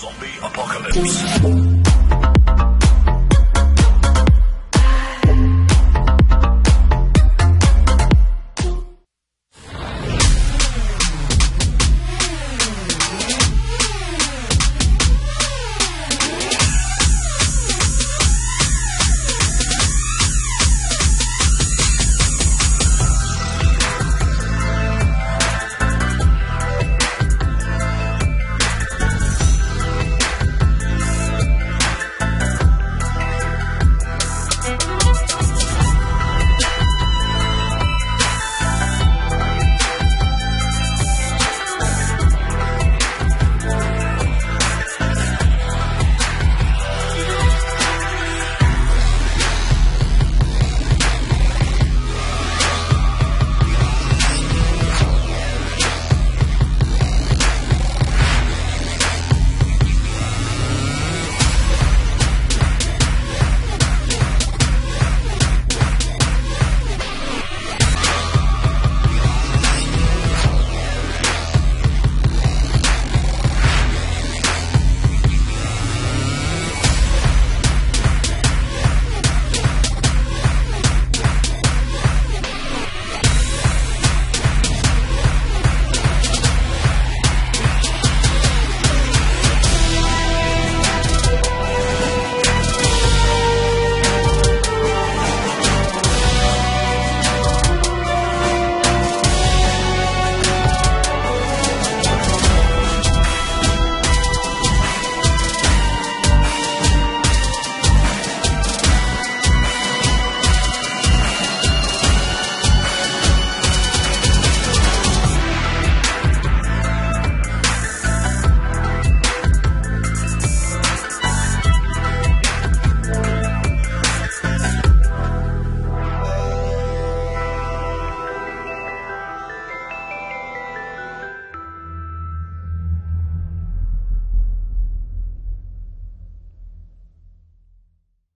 Zombie Apocalypse.